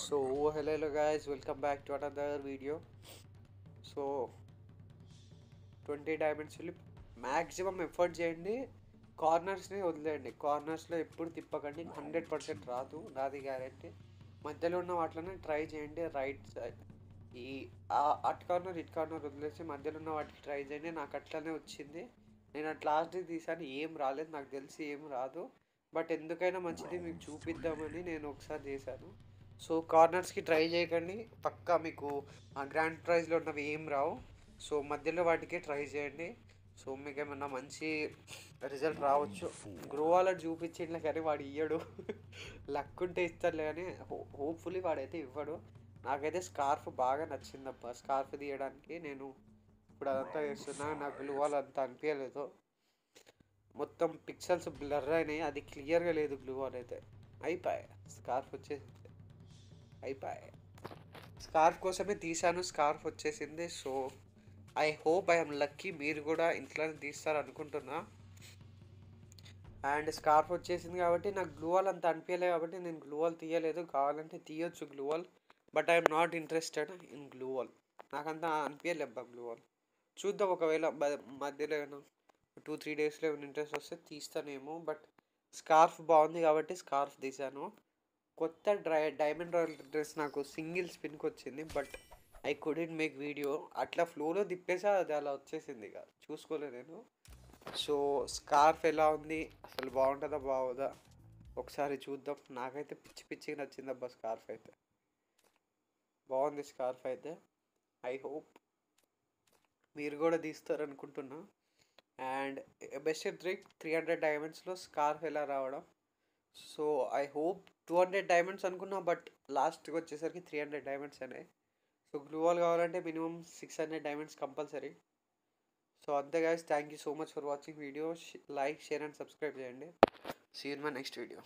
So hello hello guys, welcome back to another video. So twenty diamonds maximum effort చేయండి. కార్నర్స్ని వదిలేయండి. కార్నర్స్లో ఎప్పుడు తిప్పకండి. Hundred percent రాదు. నాది గ్యారెంటీ మధ్యలో ఉన్న వాటిలోనే ట్రై చేయండి. రైట్ సైడ్ ఈ అట్ కార్నర్ ఇట్ కార్నర్ వదిలేసి మధ్యలో ఉన్న వాటికి ట్రై చేయండి. నాకు అట్లనే వచ్చింది. నేను అట్ లాస్ట్ తీసాను. ఏం రాలేదు. నాకు తెలిసి ఏం రాదు. బట్ ఎందుకైనా మంచిది మీకు చూపిద్దామని నేను ఒకసారి చేశాను. సో కార్నర్స్కి ట్రై చేయకండి. పక్కా మీకు ఆ గ్రాండ్ ప్రైజ్లో ఉన్నవి ఏం రావు. సో మధ్యలో వాటికే ట్రై చేయండి. సో మీకు ఏమన్నా మంచి రిజల్ట్ రావచ్చు. గ్రో అలర్ట్ చూపించిండ్లే కానీ వాడు ఇయ్యడు. లక్ ఉంటే ఇస్తాడులే కానీ హోప్ఫుల్లీ వాడైతే ఇవ్వడు. నాకైతే స్కార్ఫ్ బాగా నచ్చిందబ్బా. స్కార్ఫ్ తీయడానికి నేను ఇప్పుడు అదంతా చేస్తున్నా నాకు గ్లూ వాల్ అంత అనిపించలేదు మొత్తం పిక్సెల్స్ బ్లర్ అయినాయి. అది క్లియర్గా లేదు గ్లూవాల్ అయితే అయిపోయాయి. స్కార్ఫ్ వచ్చేసి అయిపోయాయి. స్కార్ఫ్ కోసమే తీసాను స్కార్ఫ్ వచ్చేసింది. So I hope I'm lucky. మీరు కూడా ఇంట్లోనే తీస్తారు అనుకుంటున్నా. అండ్ స్కార్ఫ్ వచ్చేసింది కాబట్టి నాకు గ్లూవాల్ అంత అనిపించలేదు కాబట్టి నేను గ్లూవాల్ తీయలేదు. కావాలంటే తీయొచ్చు Gloo Wall. But I'm not interested in Gloo Wall. నాకంత అనిపించలేబ్బా గ్లూవాల్. చూద్దాం ఒకవేళ మధ్యలో ఏమైనా టూ త్రీ డేస్లో ఏమైనా ఇంట్రెస్ట్ వస్తే తీస్తానేమో. బట్ స్కార్ఫ్ బాగుంది కాబట్టి స్కార్ఫ్ తీసాను కొత్త డ్రై డైమండ్ రాయల్ డ్రెస్ నాకు సింగిల్ స్పిన్కి వచ్చింది but I couldn't make video అట్లా ఫ్లోలో తిప్పేసా అది అలా వచ్చేసింది ఇక. చూసుకోలే నేను. సో స్కార్ఫ్ ఎలా ఉంది? అసలు బాగుంటుందా బాగుందా? ఒకసారి చూద్దాం. నాకైతే పిచ్చి పిచ్చిగా నచ్చింది అబ్బా స్కార్ఫ్ అయితే. బాగుంది స్కార్ఫ్ అయితే. ఐ హోప్ మీరు కూడా తీస్తారనుకుంటున్నా. And best trick three hundred డైమండ్స్లో scarf ఎలా రావడం? So I hope two hundred diamonds అనుకున్నా బట్ లాస్ట్కి వచ్చేసరికి త్రీ హండ్రెడ్ డైమండ్స్ అయినాయి సో గ్లూ వాల్ కావాలంటే minimum six hundred diamonds compulsory. So అంతే guys thank you so much for watching video like share and subscribe చేయండి. See in my next video